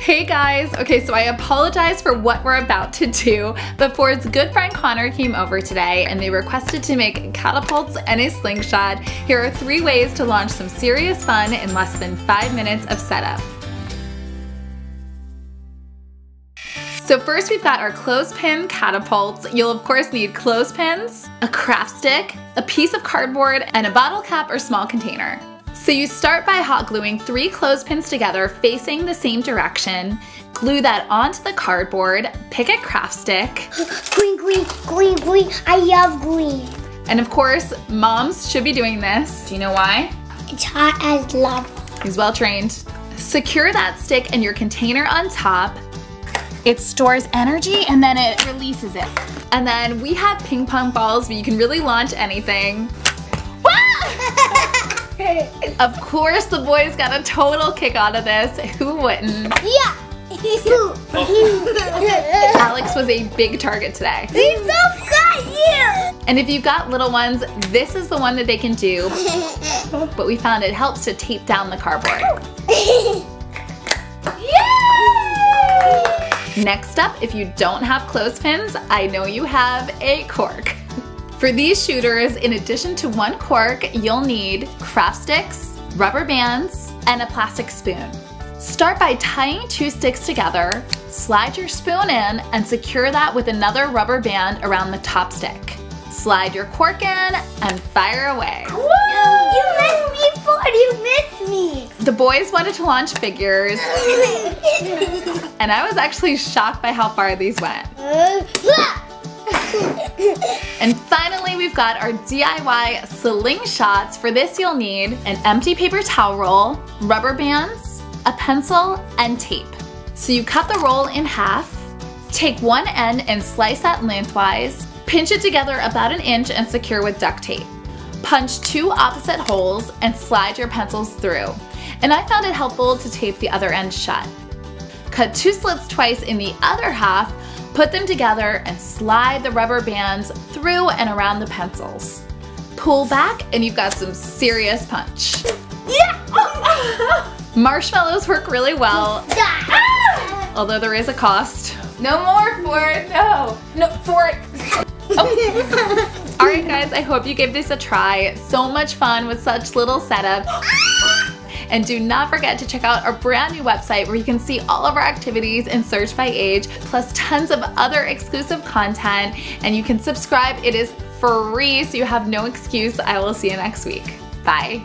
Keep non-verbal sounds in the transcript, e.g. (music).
Hey guys! Okay, so I apologize for what we're about to do, but Ford's good friend Connor came over today and they requested to make catapults and a slingshot. Here are three ways to launch some serious fun in less than five minutes of setup. So first we've got our clothespin catapults. You'll of course need clothespins, a craft stick, a piece of cardboard, and a bottle cap or small container. So you start by hot gluing three clothespins together facing the same direction, glue that onto the cardboard, pick a craft stick. (gasps) Green, green, green, green. I love green. And of course, moms should be doing this. Do you know why? It's hot as lava. He's well trained. Secure that stick in your container on top. It stores energy and then it releases it. And then we have ping pong balls, but you can really launch anything. (laughs) Of course the boys got a total kick out of this. Who wouldn't? Yeah. (laughs) Alex was a big target today. we both got you. And if you've got little ones, this is the one that they can do. (laughs) But we found it helps to tape down the cardboard. Next up, if you don't have clothespins, I know you have a cork. For these shooters, in addition to one cork, you'll need craft sticks, rubber bands, and a plastic spoon. Start by tying two sticks together, slide your spoon in, and secure that with another rubber band around the top stick. Slide your cork in and fire away. You missed me, Ford. You missed me. The boys wanted to launch figures, (laughs) and I was actually shocked by how far these went. Uh, (laughs) And finally, we've got our DIY slingshots. For this, you'll need an empty paper towel roll, rubber bands, a pencil, and tape. So you cut the roll in half, take one end and slice that lengthwise, pinch it together about an inch and secure with duct tape. Punch two opposite holes and slide your pencils through. And I found it helpful to tape the other end shut. Cut two slits twice in the other half Put them together and slide the rubber bands through and around the pencils. Pull back and you've got some serious punch. Yeah. (laughs) Marshmallows work really well, although there is a cost. No more Ford, no. No, Ford. Oh. All right guys, I hope you gave this a try. So much fun with such little setup. Ah! And do not forget to check out our brand new website where you can see all of our activities and search by age, plus tons of other exclusive content. And you can subscribe. It is free, so you have no excuse. I will see you next week. Bye.